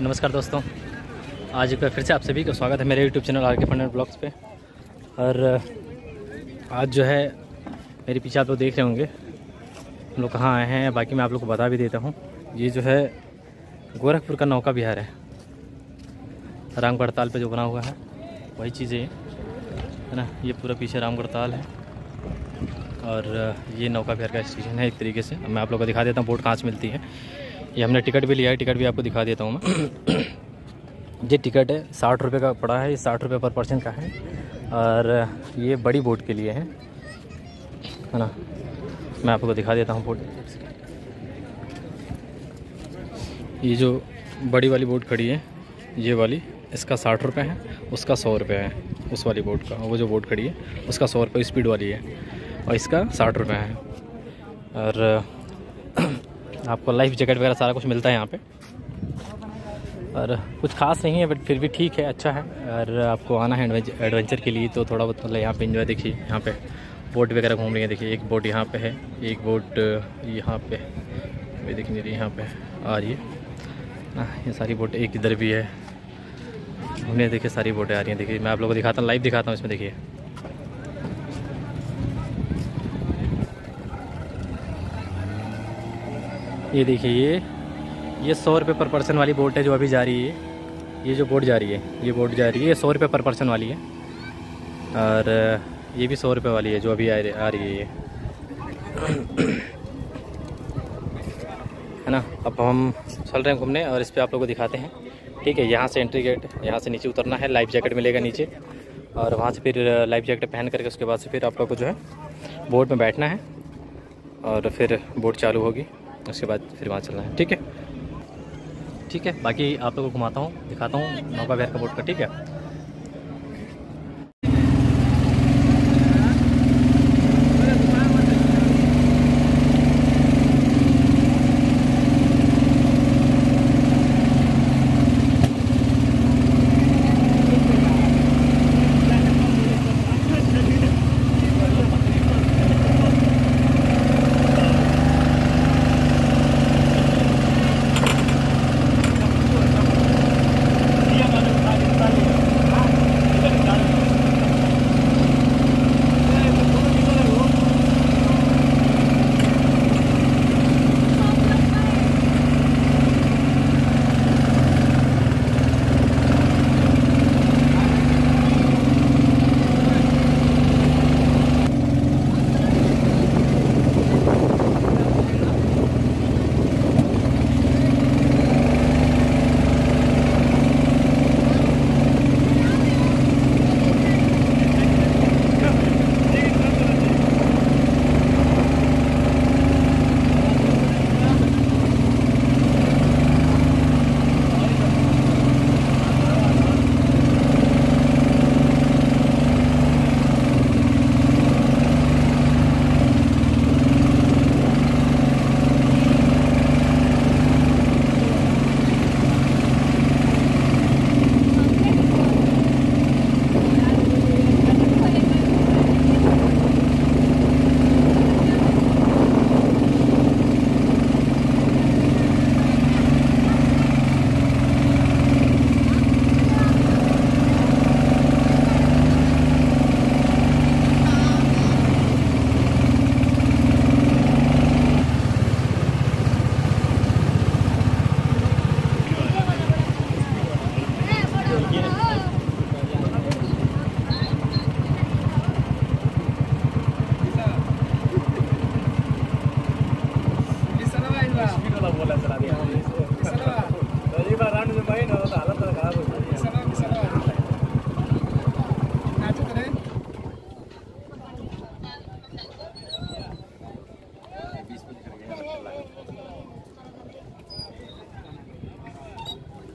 नमस्कार दोस्तों, आज एक बार फिर से आप सभी का स्वागत है मेरे YouTube channel R K fund blogs पे। और, आज जो है, मेरे पीछे आप लोग देख रहे होंगे, हम लोग कहाँ आए हैं, बाकी मैं आप लोग को बता भी देता हूँ। ये जो है, गोरखपुर का नौका बिहार है। रामगढ़ ताल पे जो बना हुआ है, वही चीज़ें है ना? ये पूरा पीछे रामगढ़ ताल है। और, ये नौका बिहार का स्टेशन है एक तरीके से। मैं आप लोग को दिखा देता हूँ, बोट कहाँ से मिलती है। ये हमने टिकट भी लिया है, टिकट भी आपको दिखा देता हूँ मैं। ये टिकट है, साठ रुपये का पड़ा है, ये साठ रुपये पर पर्सन का है, और ये बड़ी बोट के लिए है। है ना? मैं आपको दिखा देता हूँ बोट। ये जो बड़ी वाली बोट खड़ी है, ये वाली, इसका साठ रुपये है, उसका सौ रुपये है, उस वाली बोट का, वो जो बोट खड़ी है, उसका सौ रुपये स्पीड वाली है, और इसका साठ रुपये है। और आपको लाइफ जैकेट वगैरह सारा कुछ मिलता है यहाँ पे। और कुछ खास नहीं है बट फिर भी ठीक है अच्छा है। और आपको आना है एडवेंचर के लिए तो थोड़ा बहुत मतलब यहाँ पे इंजॉय देखिए, यहाँ पे बोट वगैरह घूम रही है, देखिए, एक बोट यहाँ पे है, एक बोट यहाँ पे ये देख नहीं रही यहाँ पे आ रही है। ये सारी बोट एक इधर भी है। घूमने देखिए, सारी बोटें आ रही हैं, देखिए, मैं आप लोगों को दिखाता हूँ लाइव दिखाता हूँ इसमें, देखिए। ये देखिए, ये ये सौ रुपये पर पर्सन वाली बोट है जो अभी जा रही है। ये जो बोट जा रही है, ये बोट जा रही है, ये सौ रुपये पर पर्सन वाली है। और, ये भी सौ रुपये वाली है जो अभी आ रही है ये। है ना? अब हम चल रहे हैं घूमने और इस पर आप लोगों को दिखाते हैं। ठीक है, यहाँ से एंट्री गेट यहाँ से नीचे उतरना है लाइफ जैकेट मिलेगा नीचे। और वहाँ से फिर लाइफ जैकेट पहन करके उसके बाद से फिर आप लोग को जो है बोट में बैठना है। और फिर बोट चालू होगी। उसके बाद फिर वहाँ चलना है। ठीक है? ठीक है, बाकी आप लोगों को घुमाता हूँ, दिखाता हूँ नौका बिहार का बोर्ड का, ठीक है?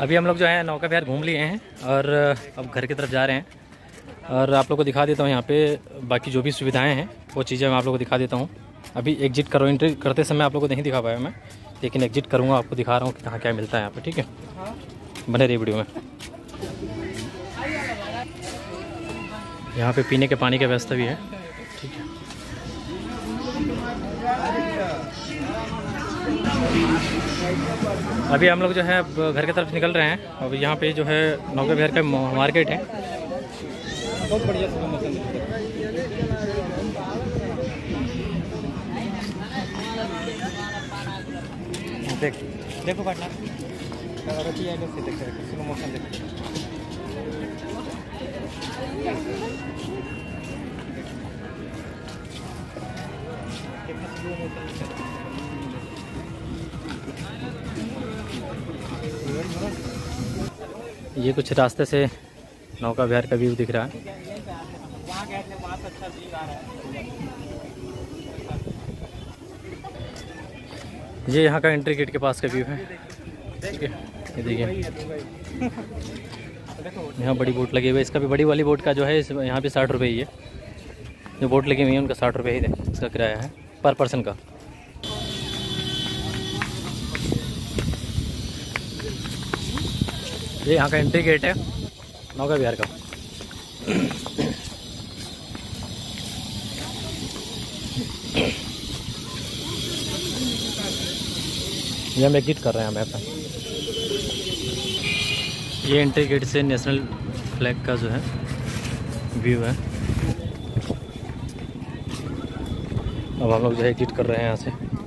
अभी हम लोग जो है नौका बिहार घूम लिए हैं और अब घर की तरफ़ जा रहे हैं। और आप लोग को दिखा देता हूँ यहाँ पे, बाकी जो भी सुविधाएँ हैं, वो चीज़ें मैं आप लोग को दिखा देता हूँ। अभी एग्जिट करो एंट्री करते समय आप लोग को नहीं दिखा पाया मैं, लेकिन एग्जिट करूँगा, आपको दिखा रहा हूँ कि कहाँ क्या मिलता है यहाँ पे, ठीक है? बने रही वीडियो में। यहाँ पे पीने के पानी की व्यवस्था भी है, ठीक है? अभी हम लोग जो है, घर की तरफ़ निकल रहे हैं। अब यहाँ पे जो है, नौके बिहार का मार्केट है। बहुत बढ़िया देख, देखो मौसम देखो। ये कुछ रास्ते से नौका विहार का व्यू दिख रहा है। ये यहाँ का एंट्री गेट के पास का व्यू है। ठीक है? ये देखिए। यहाँ बड़ी बोट लगी हुई है। इसका भी बड़ी वाली बोट का जो है यहाँ पे साठ रुपये ही है। जो बोट लगी हुई है, उनका साठ रुपये ही है। इसका किराया है। पर पर्सन का। ये यहाँ का एंट्री गेट है। नौका बिहार का। ये हम एग्जिट कर रहे हैं मैप ये एंट्री गेट से नेशनल फ्लैग का जो है व्यू है। अब हम लोग जो है एग्जिट कर रहे हैं यहाँ से।